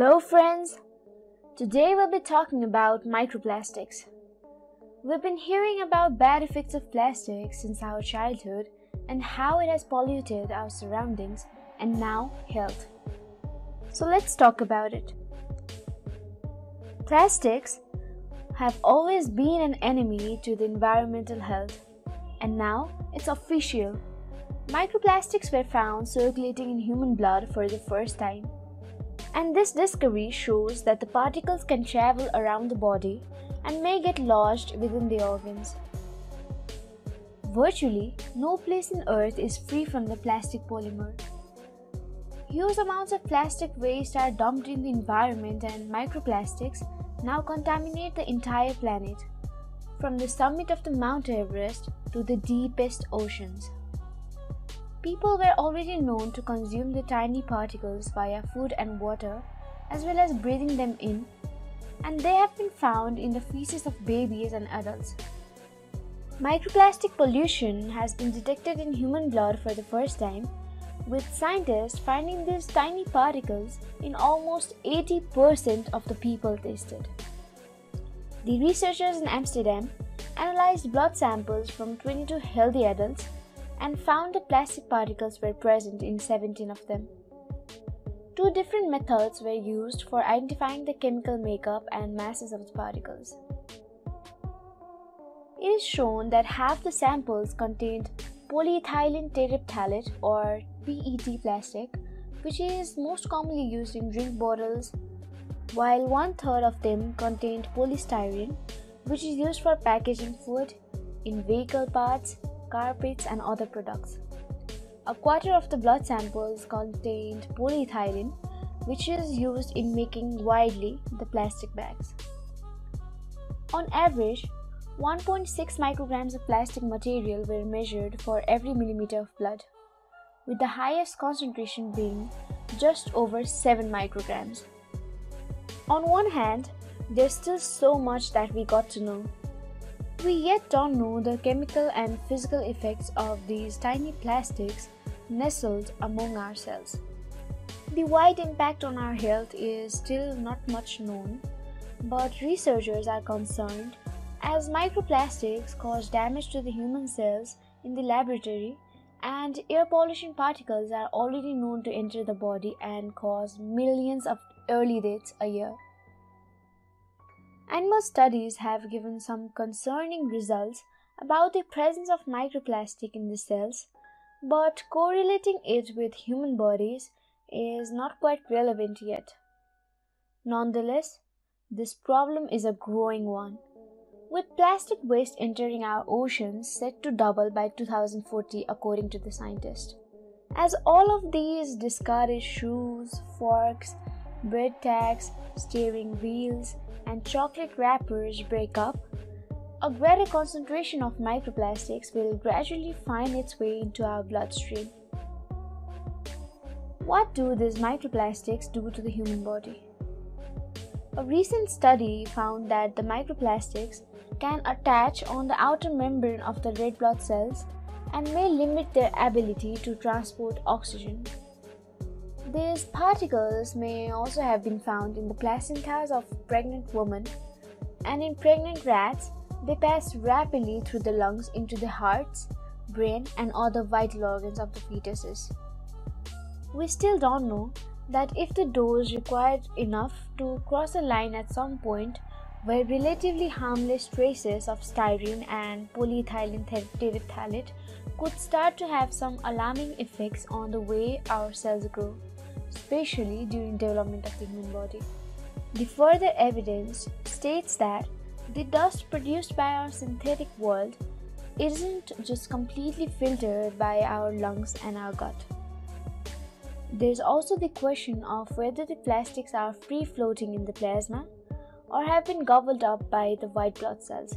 Hello, friends. Today we'll be talking about microplastics. We've been hearing about bad effects of plastic since our childhood and how it has polluted our surroundings and now health. So let's talk about it. Plastics have always been an enemy to the environmental health, and now it's official. Microplastics were found circulating in human blood for the first time. And this discovery shows that the particles can travel around the body and may get lodged within the organs. Virtually, no place in Earth is free from the plastic polymer. Huge amounts of plastic waste are dumped in the environment, and microplastics now contaminate the entire planet, from the summit of the Mount Everest to the deepest oceans. People were already known to consume the tiny particles via food and water, as well as breathing them in, and they have been found in the feces of babies and adults. Microplastic pollution has been detected in human blood for the first time, with scientists finding these tiny particles in almost 80% of the people tested. The researchers in Amsterdam analyzed blood samples from 22 healthy adults and found that plastic particles were present in 17 of them. Two different methods were used for identifying the chemical makeup and masses of the particles. It is shown that half the samples contained polyethylene terephthalate or PET plastic, which is most commonly used in drink bottles, while one third of them contained polystyrene, which is used for packaging food, in vehicle parts, carpets, and other products. A quarter of the blood samples contained polyethylene, which is used in making widely the plastic bags. On average, 1.6 micrograms of plastic material were measured for every millimeter of blood, with the highest concentration being just over 7 micrograms. On one hand, there's still so much that we got to know. We yet don't know the chemical and physical effects of these tiny plastics nestled among our cells. The wide impact on our health is still not much known, but researchers are concerned as microplastics cause damage to the human cells in the laboratory and air pollution particles are already known to enter the body and cause millions of early deaths a year. Animal studies have given some concerning results about the presence of microplastic in the cells, but correlating it with human bodies is not quite relevant yet. Nonetheless, this problem is a growing one with plastic waste entering our oceans set to double by 2040 according to the scientist. As all of these discarded shoes, forks, bread tags, steering wheels, and chocolate wrappers break up, a greater concentration of microplastics will gradually find its way into our bloodstream. What do these microplastics do to the human body? A recent study found that the microplastics can attach on the outer membrane of the red blood cells and may limit their ability to transport oxygen. These particles may also have been found in the placentas of pregnant women, and in pregnant rats, they pass rapidly through the lungs into the hearts, brain, and other vital organs of the fetuses. We still don't know that if the dose required enough to cross a line at some point where relatively harmless traces of styrene and polyethylene terephthalate could start to have some alarming effects on the way our cells grow, especially during development of the human body. The further evidence states that the dust produced by our synthetic world isn't just completely filtered by our lungs and our gut. There's also the question of whether the plastics are free floating in the plasma or have been gobbled up by the white blood cells.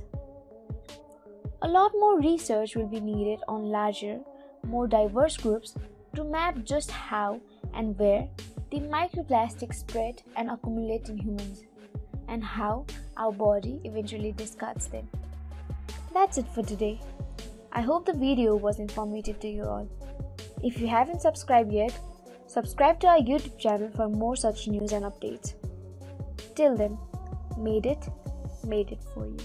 A lot more research will be needed on larger, more diverse groups to map just how and where the microplastics spread and accumulate in humans, and how our body eventually discards them. That's it for today. I hope the video was informative to you all. If you haven't subscribed yet, Subscribe to our YouTube channel for more such news and updates. Till then, made it, made it for you.